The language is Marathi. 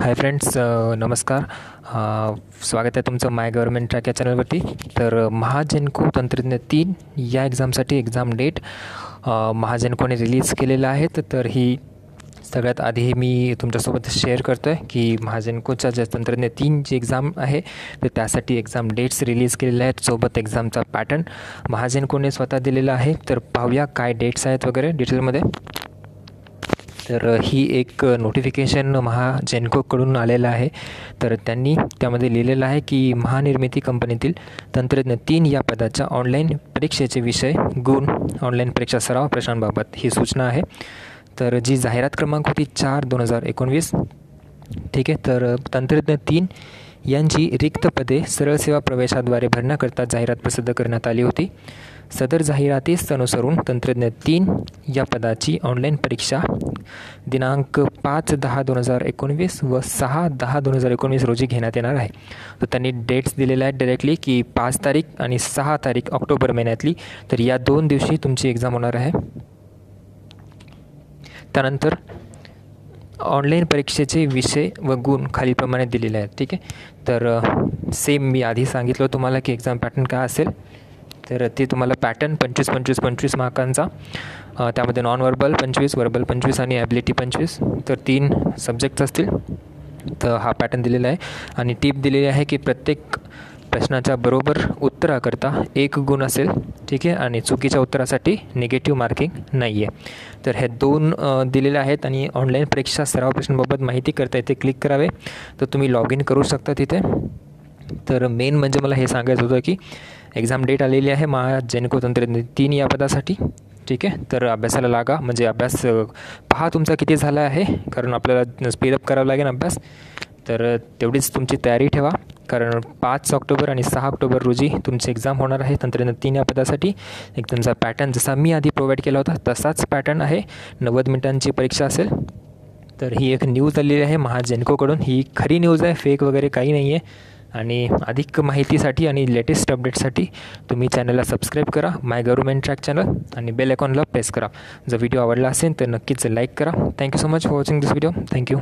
हाय फ्रेंड्स नमस्कार. स्वागत आहे तुमचं माय गव्हर्मेंट ट्रॅक या चॅनलवरती तर महाजनको महाजेनको तंत्रज्ञ तीन या एक्झामसाठी एक्झाम डेट महाजनकोने महाजेनकोने रिलीज केलेलं आहे. तर- ही सगळ्यात आधी मी तुमच्यासोबत शेअर करतो आहे की महाजनकोच्या ज्या तंत्रज्ञ तीन जी एक्झाम आहे तर त्यासाठी एक्झाम डेट्स रिलीज केलेल्या आहेत. सोबत एक्झामचा पॅटर्न महाजनकोने स्वतः दिलेला आहे. तर पाहूया काय डेट्स आहेत वगैरे डिटेलमध्ये तर ही एक नोटिफिकेशन महाजेनकोकडून आलेलं आहे. तर त्यांनी त्यामध्ये लिहिलेलं आहे की महानिर्मिती कंपनीतील तंत्रज्ञ तीन या पदाच्या ऑनलाईन परीक्षेचे विषय गुण ऑनलाईन परीक्षा सराव प्रश्नांबाबत ही सूचना आहे. तर जी जाहिरात क्रमांक होती चार दोन हजार एकोणवीस. ठीक आहे तर तंत्रज्ञ तीन यांची रिक्त पदे सरळ सेवा प्रवेशाद्वारे भरण्याकरता जाहिरात प्रसिद्ध करण्यात आली होती. सदर जाहिरातीस अनुसरून तंत्रज्ञ तीन या पदाची ऑनलाईन परीक्षा दिनांक पाच दहा दोन हजार एकोणवीस व सहा दहा दोन हजार एकोणवीस रोजी घेण्यात येणार आहे. तर त्यांनी डेट्स दिलेल्या आहेत डायरेक्टली की पाच तारीख आणि सहा तारीख ऑक्टोबर महिन्यातली. तर या दोन दिवशी तुमची एक्झाम होणार आहे. त्यानंतर ऑनलाईन परीक्षेचे विषय व गुण खालीलप्रमाणे दिलेले आहेत. ठीक आहे? तर सेम मी आधी सांगितलं तुम्हाला की एक्झाम पॅटर्न काय असेल. तर ते तुम्हाला पॅटर्न पंचवीस पंचवीस पंचवीस मार्कांचा त्यामध्ये नॉन वर्बल पंचवीस वर्बल पंचवीस आणि ॲबिलिटी पंचवीस. तर तीन सब्जेक्ट्स असतील. तर हा पॅटर्न दिलेला आहे. आणि टीप दिलेली आहे की प्रत्येक प्रश्नाच्या बरोबर उत्तराकरता एक गुण असेल. ठीक आहे? आणि चुकीच्या उत्तरासाठी निगेटिव्ह मार्किंग नाही आहे तर हे दोन दिलेले आहेत आणि ऑनलाईन परीक्षा सराव प्रश्नांबाबत माहिती करता येते क्लिक करावे. तर तुम्ही लॉग इन करू शकता तिथे. तर मेन म्हणजे मला हे सांगायचं होतं की एक्झाम डेट आलेली आहे महा जेनको तंत्रज्ञ तीन या पदासाठी. ठीक आहे? तर अभ्यासाला लागा. म्हणजे अभ्यास पहा तुमचा किती झाला आहे. कारण आपल्याला स्पीडअप करावं लागेल अभ्यास. तर तेवढीच तुमची तयारी ठेवा. कारण पाच ऑक्टोबर आणि सहा ऑक्टोबर रोजी तुमची एक्झाम होणार आहे तंत्रज्ञ तीन या पदासाठी. एक तुमचा पॅटर्न जसा मी आधी प्रोव्हाइड केला होता तसाच पॅटर्न आहे. नव्वद मिनिटांची परीक्षा असेल. तर ही एक न्यूज आलेली आहे. महाजेनकोकडून ही खरी न्यूज आहे. फेक वगैरे काही नाही आहे आणि अधिक माहितीसाठी आणि लेटेस्ट अपडेटसाठी तुम्ही चॅनलला सबस्क्राईब करा माय गव्हर्मेंट ट्रॅक चॅनल आणि बेल आयकॉनला प्रेस करा. जर व्हिडिओ आवडला असेल तर नक्कीच लाईक करा. Thank you so much for watching this video thank you